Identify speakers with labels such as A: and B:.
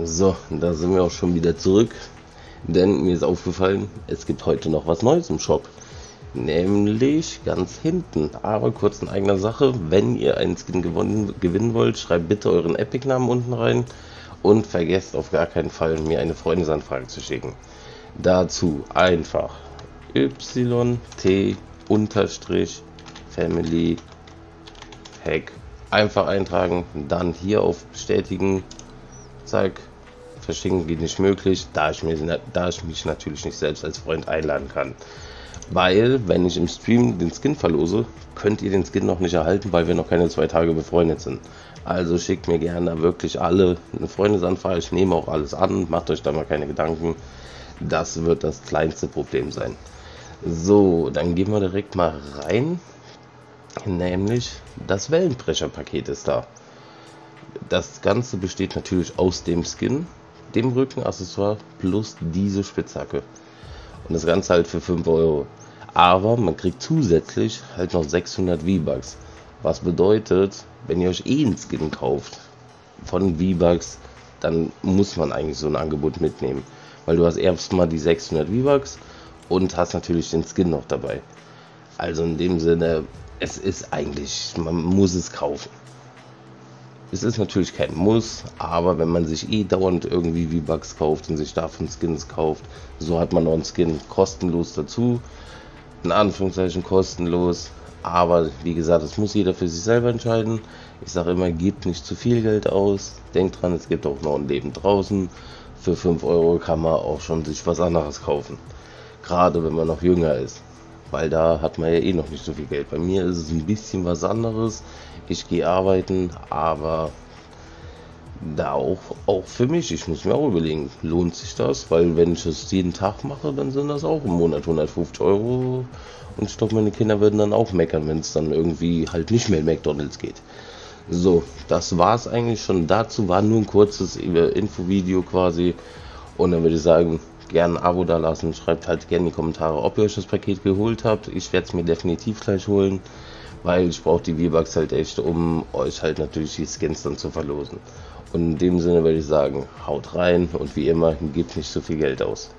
A: So, da sind wir auch schon wieder zurück. Denn mir ist aufgefallen, es gibt heute noch was Neues im Shop. Nämlich ganz hinten. Aber kurz in eigener Sache. Wenn ihr einen Skin gewonnen, gewinnen wollt, schreibt bitte euren Epic-Namen unten rein. Und vergesst auf gar keinen Fall, mir eine Freundesanfrage zu schicken. Dazu einfach YT unterstrich Family Hack einfach eintragen, dann hier auf bestätigen Zack, verschicken geht nicht möglich, da ich, mir, da ich mich natürlich nicht selbst als Freund einladen kann. Weil, wenn ich im Stream den Skin verlose, könnt ihr den Skin noch nicht erhalten, weil wir noch keine zwei Tage befreundet sind. Also schickt mir gerne wirklich alle eine Freundesanfrage. Ich nehme auch alles an, macht euch da mal keine Gedanken. Das wird das kleinste Problem sein. So, dann gehen wir direkt mal rein. Nämlich das Wellenbrecher-Paket ist da. Das Ganze besteht natürlich aus dem Skin, dem Rückenaccessoire plus diese Spitzhacke. Und das Ganze halt für 5 Euro. Aber man kriegt zusätzlich halt noch 600 V-Bucks. Was bedeutet, wenn ihr euch eh einen Skin kauft von V-Bucks, dann muss man eigentlich so ein Angebot mitnehmen. Weil du hast erstmal die 600 V-Bucks und hast natürlich den Skin noch dabei. Also in dem Sinne, es ist eigentlich, man muss es kaufen. Es ist natürlich kein Muss, aber wenn man sich eh dauernd irgendwie V-Bucks kauft und sich davon Skins kauft, so hat man noch einen Skin kostenlos dazu. In Anführungszeichen kostenlos. Aber wie gesagt, das muss jeder für sich selber entscheiden. Ich sage immer, gebt nicht zu viel Geld aus. Denkt dran, es gibt auch noch ein Leben draußen. Für 5 Euro kann man auch schon sich was anderes kaufen. Gerade wenn man noch jünger ist. Weil da hat man ja eh noch nicht so viel Geld. Bei mir ist es ein bisschen was anderes ich gehe arbeiten, aber da auch, auch für mich, ich muss mir auch überlegen, lohnt sich das? Weil wenn ich das jeden Tag mache, dann sind das auch im Monat 150 Euro und ich glaube, meine Kinder würden dann auch meckern, wenn es dann irgendwie halt nicht mehr in McDonalds geht. So, das war es eigentlich schon dazu, war nur ein kurzes Infovideo quasi und dann würde ich sagen, gerne ein Abo da lassen, schreibt halt gerne in die Kommentare, ob ihr euch das Paket geholt habt. Ich werde es mir definitiv gleich holen weil ich brauche die V-Bucks halt echt, um euch halt natürlich die Skins dann zu verlosen. Und in dem Sinne würde ich sagen, haut rein und wie immer, gebt nicht so viel Geld aus.